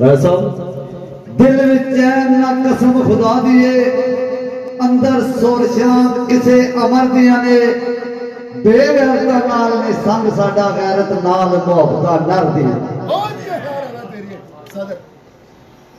ویسا دل وچین نہ قسم خدا دیئے، اندر سور شاند کسے عمر دیانے بے غیرتا نال نے سنگ ساڑا غیرت نال محبتہ نر دیاں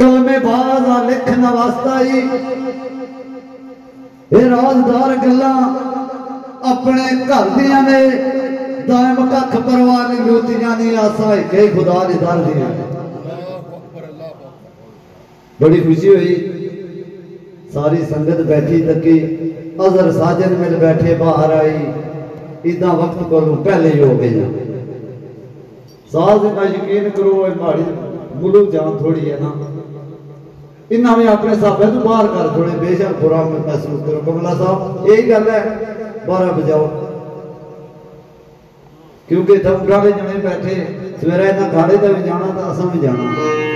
کلمے بازہ لکھنا واسطہ ہی، اے رازدار گلہ اپنے کر دیانے دائم کا کھپروانی نہیں جانی آسائی ہے خدا دی دار دیاں بڑی خوشی ہوئی۔ ساری سنگت بیٹھی تکی اظہر ساجن مل بیٹھے باہر آئی۔ ادھا وقت کو پہلے ہی ہو گئی ساز کا یقین کرو پہاڑی ملو جان تھوڑی ہے نا۔ انہوں میں اپنے صحابے تو باہر کر تھوڑے بے شک برا محسوس کرو۔ کملا صاحب، یہی گل ہے۔ بارہ بجاؤ۔ کیونکہ دم گاڑے جنے بیٹھے، سویرے نہ گاڑے کا بھی جانا تھا اصل بھی جانا۔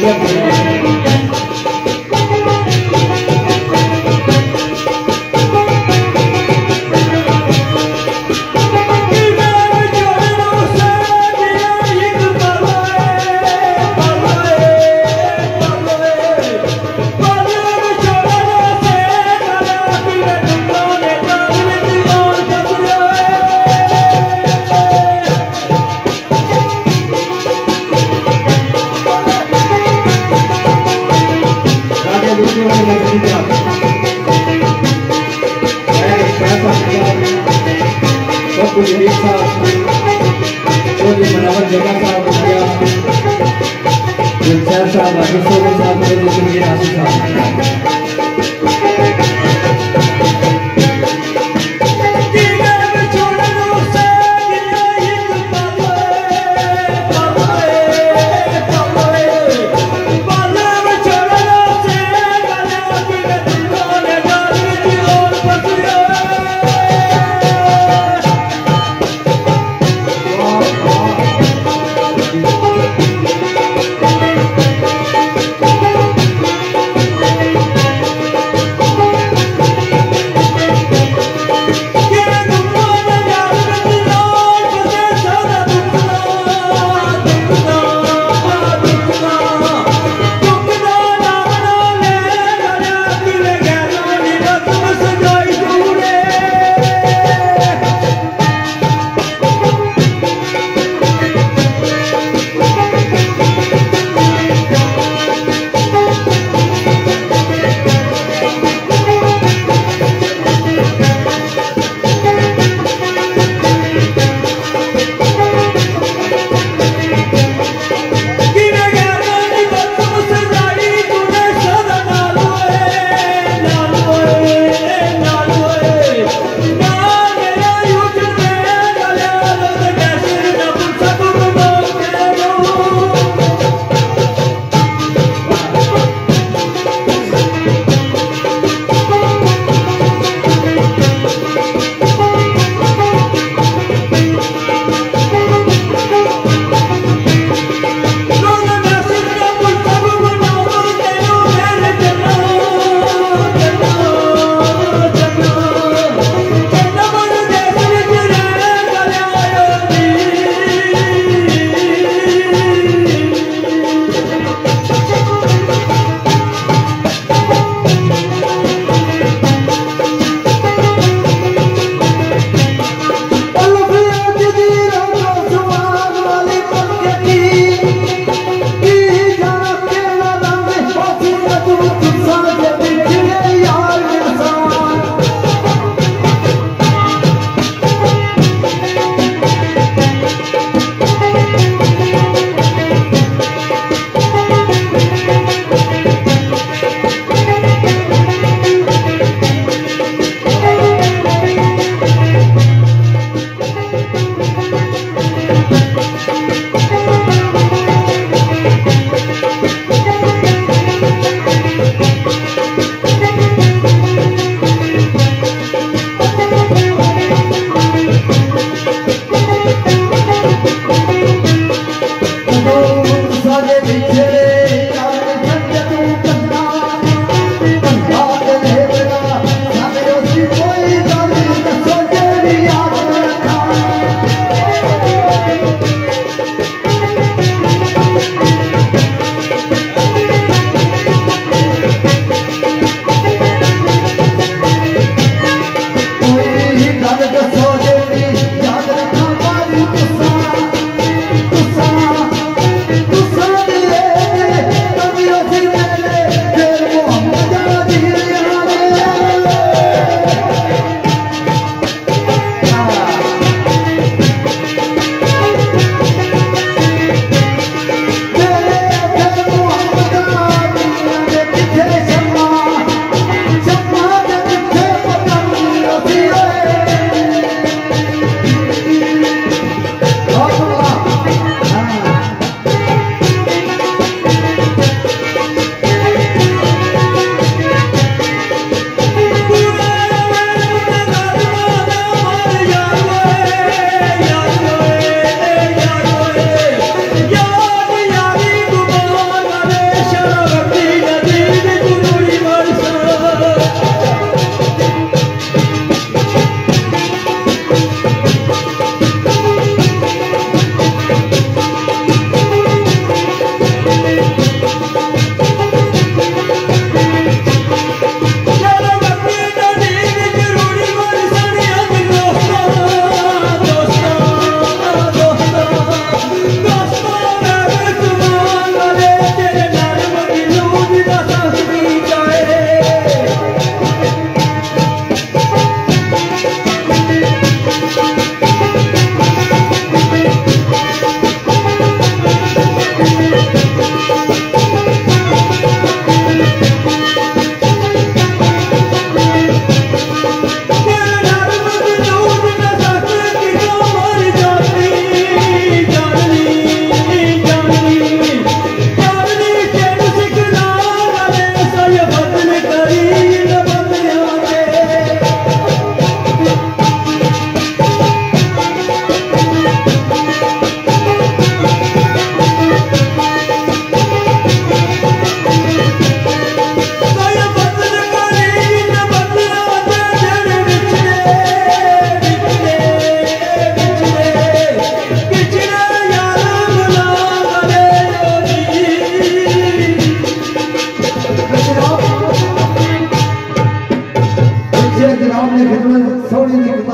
Yeah. I'm Allah, Allah, Allah, Allah, Allah, Allah, Allah, Allah, Allah, Allah, Allah, Allah,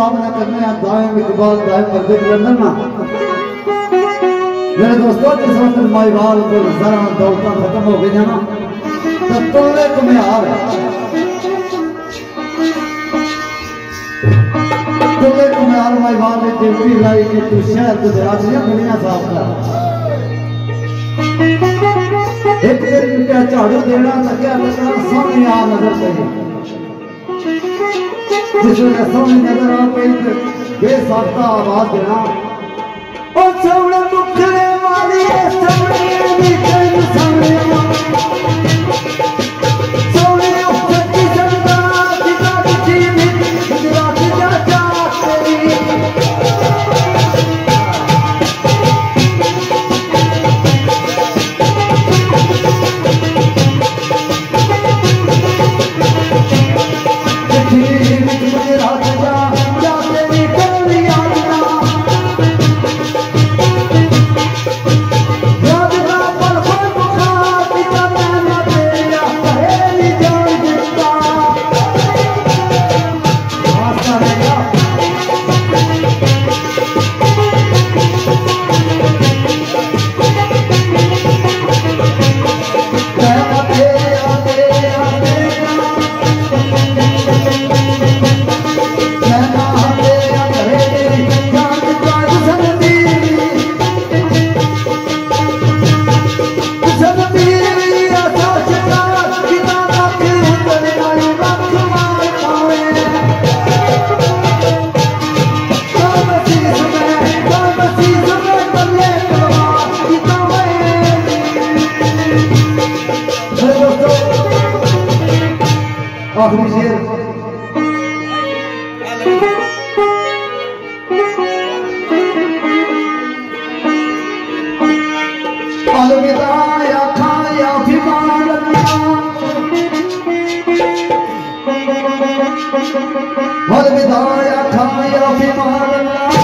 خطاب نہ کرنے ہیں دائم اقبال دائم پردے لندن نا میرے دوستوں جس وقت مائیوال کو ذرا دولتاں ختم ہو گئی نا تو تولے کو میں آ رہا تولے کو میں آ رہا مائیوال نے ڈیوٹی لائی کہ تو شہر تو برادریاں بڑیاں صاف کر ایک دن کیا جھاڑو دینا تو کیا لگنا سونے آ نظر پئی جس میں سونے نظر آ پئی تو بے ساختہ آواز دینا او چوڑا مکھڑے والی سونے الوداع یا کھایا فیمان الوداع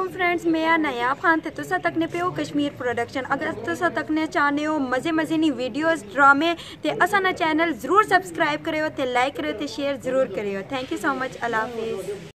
علیکم فرینڈز میں آ نیاب خان تے تسا تکنے پہ ہو کشمیر پروڈکشن اگر تسا تکنے چاہنے ہو مزے مزے نی ویڈیوز ڈرامے تے اسا نا چینل ضرور سبسکرائب کرے ہو تے لائک کرے ہو تے شیئر ضرور کرے ہو تھینک یو سو مچ اللہ حافظ.